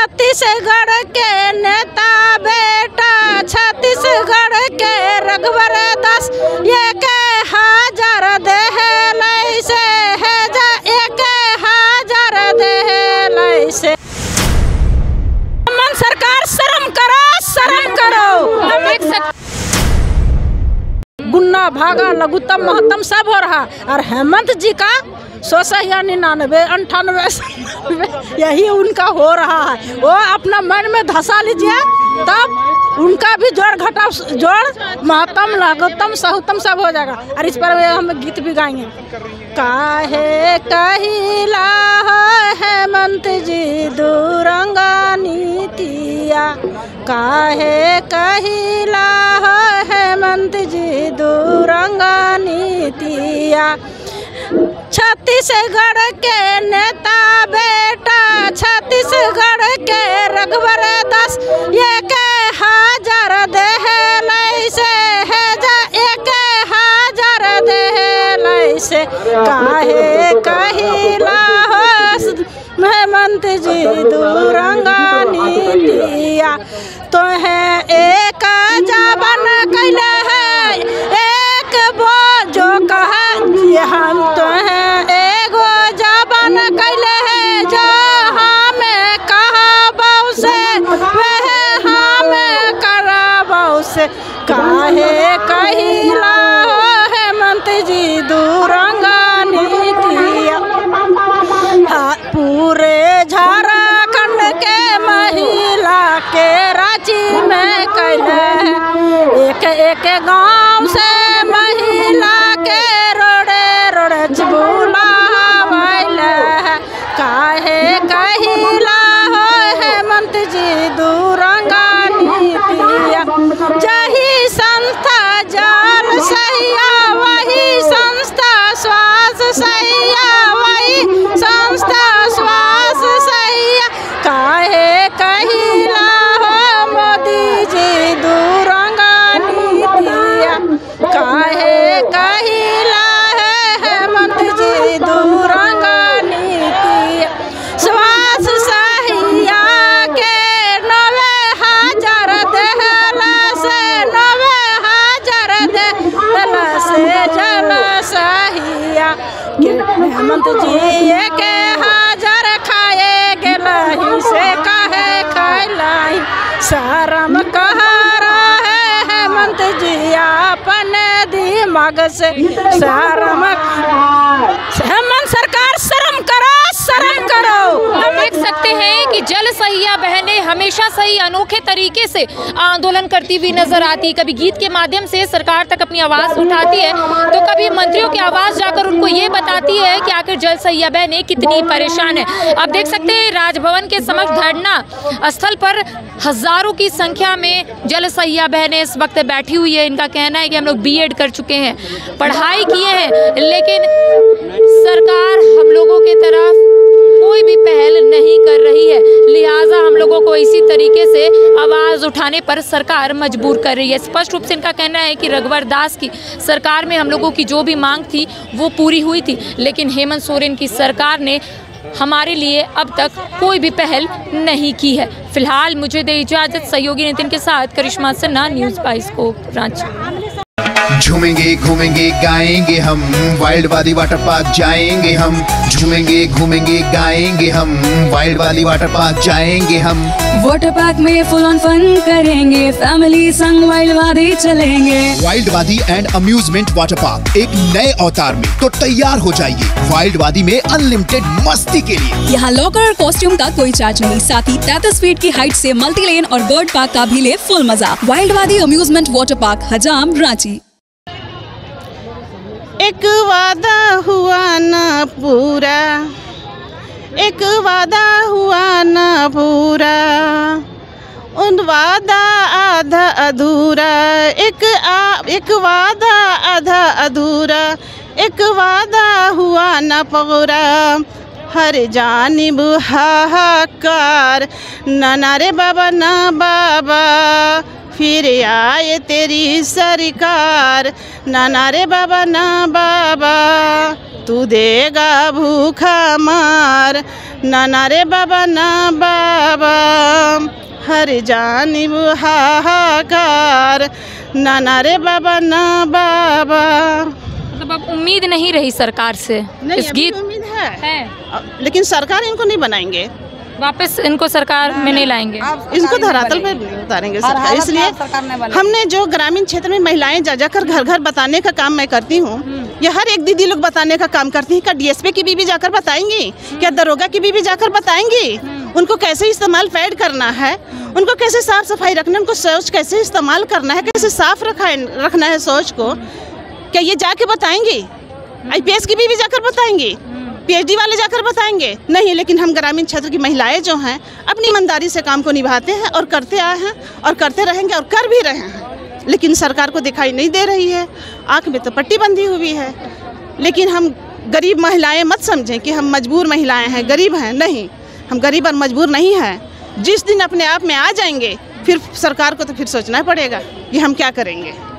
छत्तीसगढ़ के नेता बेटा, छत्तीसगढ़ के रघुवर दास ये के हाजर देहलै से है जा हाजर देहलै से मन सरकार शर्म करो शर्म करो। हम एक गुन्ना, भागा लघुत्तम महत्तम सब हो रहा। और हेमंत जी का सौ से या निन्यानवे अंठानवे यही उनका हो रहा है। वो अपना मन में धसा लीजिए, तब उनका भी जोड़ घटा, जोड़ महत्तम, लघुत्तम, सहुत्तम सब हो जाएगा। और इस पर हम गीत भी गाएँगे। काहे कहिला हेमंत जी दुरंगा नीतिया? काहे कहिला हेमंत जी दुरंगा नीतिया? छत्तीसगढ़ के से काहे? कहिला हो हेमंत जी दुरंगा नीतिया तो है एक जबन कैले है। एक बो जो कहा हम तो है एगो जबन कैले है। जो हमें कहा से, वह हमें करा से। एक एक गाँव से हेमंत जी एक हज़ार खाए से कहे शरम कह रहे हेमंत जी अपने दिमाग से? शरम हेमंत सरकार शर्म करो शर्म करो। हम सकते हैं कि जल सहिया बहनें हमेशा सही अनोखे तरीके से आंदोलन करती हुई नज़र आती कभी गीत के माध्यम से सरकार तक अपनी आवाज़ उठाती है तो कभी मंत्रियों की आवाज़ जाकर उनको ये बताती है कि आखिर जल सहिया बहनें कितनी परेशान है। आप देख सकते हैं, राजभवन के समक्ष धरना स्थल पर हज़ारों की संख्या में जल सहिया बहनें इस वक्त बैठी हुई है। इनका कहना है कि हम लोग बीएड कर चुके हैं, पढ़ाई किए हैं, लेकिन सरकार इसी तरीके से आवाज़ उठाने पर सरकार मजबूर कर रही है। स्पष्ट रूप से इनका कहना है कि रघुवर दास की सरकार में हम लोगों की जो भी मांग थी, वो पूरी हुई थी। लेकिन हेमंत सोरेन की सरकार ने हमारे लिए अब तक कोई भी पहल नहीं की है। फ़िलहाल मुझे दे इजाज़त, सहयोगी नितिन के साथ करिश्मा सिन्हा, न्यूज़ बाईस को, रांची। झूमेंगे घूमेंगे गाएँगे हम। वाइल्ड वाली वाटर पार्क जाएँगे हम। झूमेंगे घूमेंगे गाएँगे हम। वाइल्ड वाली वाटर पार्क जाएँगे हम। वाटर पार्क में फुल ऑन फन करेंगे। फैमिली संग वाइल्ड वादी चलेंगे। वाइल्ड वादी एंड अम्यूजमेंट वाटर पार्क एक नए अवतार में। तो तैयार हो जाइए वाइल्ड वादी में अनलिमिटेड मस्ती के लिए। यहाँ लॉकर और कॉस्ट्यूम का कोई चार्ज नहीं। साथ ही तैतीस फीट की हाइट से मल्टी लेन और बर्ड पार्क का भी ले फुल मज़ा। वाइल्ड वादी अम्यूजमेंट वाटर पार्क हजाम रांची। एक वादा हुआ ना पूरा। एक वादा हुआ ना पूरा। उन वादा आधा अधूरा। एक आ, एक वादा आधा अधूरा। एक वादा हुआ ना पूरा। हर जानिब हाहाकार। ना रे बाबा ना बाबा फिर आए तेरी सरकार। ना रे बाबा ना बाबा तू देगा भूखा मार। ना रे बाबा ना बाबा हर जानिब हाहाकार। ना रे बाबा ना बाबा। मतलब अब उम्मीद नहीं रही सरकार से नहीं इस गीत है। है लेकिन सरकार इनको नहीं बनाएँगे। वापस इनको सरकार में नहीं लाएँगे। इनको धरातल पे उतारेंगे सरकार इसलिए हमने जो ग्रामीण क्षेत्र में महिलाएँ जा जाकर घर घर बताने का काम मैं करती हूँ या हर एक दीदी लोग बताने का काम करती हैं क्या डीएसपी की बीबी जाकर बताएँगी? क्या दरोगा की बीबी जाकर बताएँगी? उनको कैसे इस्तेमाल पैड करना है? उनको कैसे साफ़ सफ़ाई रखना है? उनको सोच कैसे इस्तेमाल करना है? कैसे साफ़ रखा रखना है सोच को? क्या ये जाके बताएँगी? आईपीएस की बीबी जाकर बताएँगी? पीएचडी वाले जाकर बताएँगे। नहीं, लेकिन हम ग्रामीण क्षेत्र की महिलाएँ जो हैं, अपनी ईमानदारी से काम को निभाते हैं और करते आए हैं और करते रहेंगे और कर भी रहे हैं। लेकिन सरकार को दिखाई नहीं दे रही है। आँख में तो पट्टी बंधी हुई है। लेकिन हम गरीब महिलाएँ मत समझें कि हम मजबूर महिलाएँ हैं। गरीब हैं, नहीं। हम गरीब और मजबूर नहीं हैं। जिस दिन अपने आप में आ जाएँगे, फिर सरकार को तो फिर सोचना पड़ेगा कि हम क्या करेंगे।